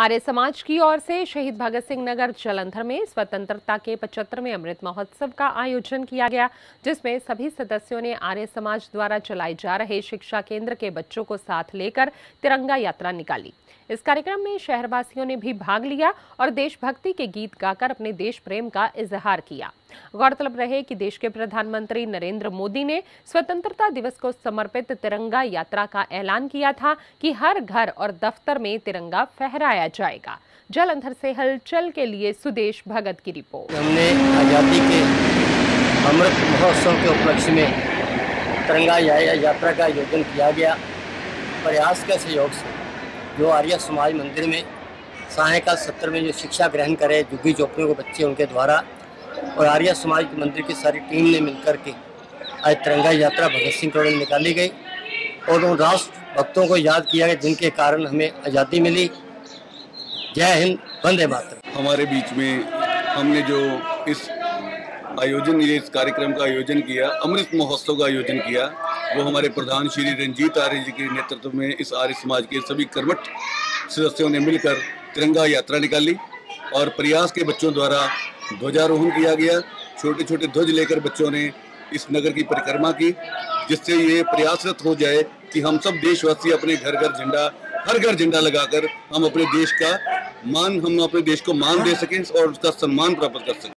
आर्य समाज की ओर से शहीद भगत सिंह नगर जलंधर में स्वतंत्रता के पचहत्तरवें अमृत महोत्सव का आयोजन किया गया, जिसमें सभी सदस्यों ने आर्य समाज द्वारा चलाए जा रहे शिक्षा केंद्र के बच्चों को साथ लेकर तिरंगा यात्रा निकाली। इस कार्यक्रम में शहरवासियों ने भी भाग लिया और देशभक्ति के गीत गाकर अपने देश प्रेम का इजहार किया। गौरतलब रहे कि देश के प्रधानमंत्री नरेंद्र मोदी ने स्वतंत्रता दिवस को समर्पित तिरंगा यात्रा का ऐलान किया था कि हर घर और दफ्तर में तिरंगा फहराया जाएगा। जलंधर से हलचल के लिए सुदेश भगत की रिपोर्ट। हमने आज़ादी के अमृत महोत्सव के उपलक्ष्य में तिरंगा यात्रा का आयोजन किया गया। प्रयास के सहयोग से जो आर्य समाज मंदिर में सायकाल सत्र में जो शिक्षा ग्रहण करे झुग्गी झोपड़ियों के बच्चे उनके द्वारा और आर्य समाज के मंदिर की सारी टीम ने मिलकर के आज तिरंगा यात्रा भगत सिंह कॉलोनी निकाली गई और उन राष्ट्र भक्तों को याद किया गया, जिनके कारण हमें आज़ादी मिली। जय हिंद, वंदे मातरम। हमारे बीच में हमने जो इस आयोजन इस कार्यक्रम का आयोजन किया, अमृत महोत्सव का आयोजन किया, वो हमारे प्रधान श्री रंजीत आर्य जी के नेतृत्व में इस आर्य समाज के सभी कर्मठ सदस्यों ने मिलकर तिरंगा यात्रा निकाली। और प्रयास के बच्चों द्वारा ध्वजारोहण किया गया। छोटे छोटे ध्वज लेकर बच्चों ने इस नगर की परिक्रमा की, जिससे ये प्रयासरत हो जाए कि हम सब देशवासी अपने घर घर झंडा, हर घर झंडा लगाकर हम अपने देश का मान, हम अपने देश को मान दे सकें और उसका सम्मान प्राप्त कर सकें।